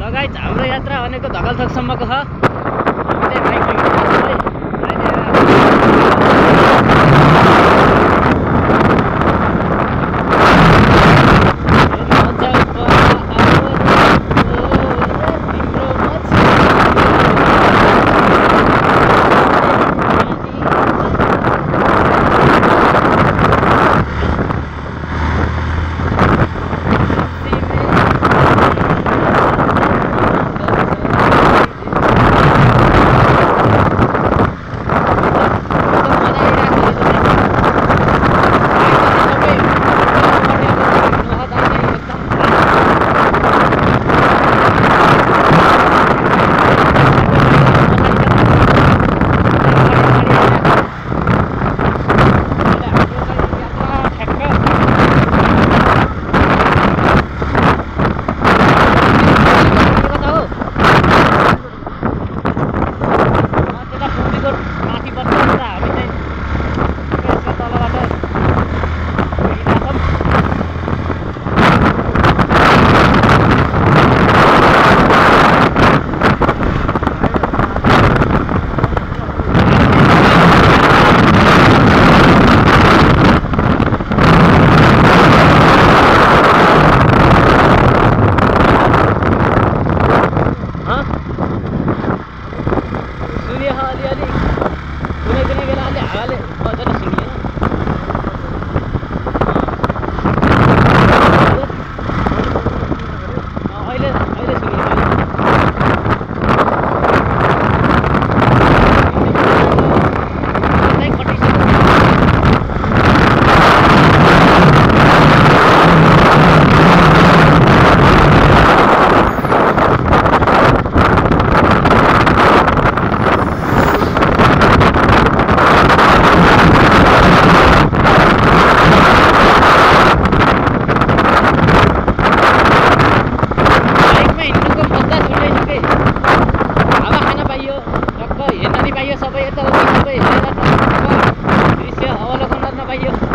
लगायत हाम्रो यात्रा भनेको धकलथकसम्मको छ 我这个行。没有。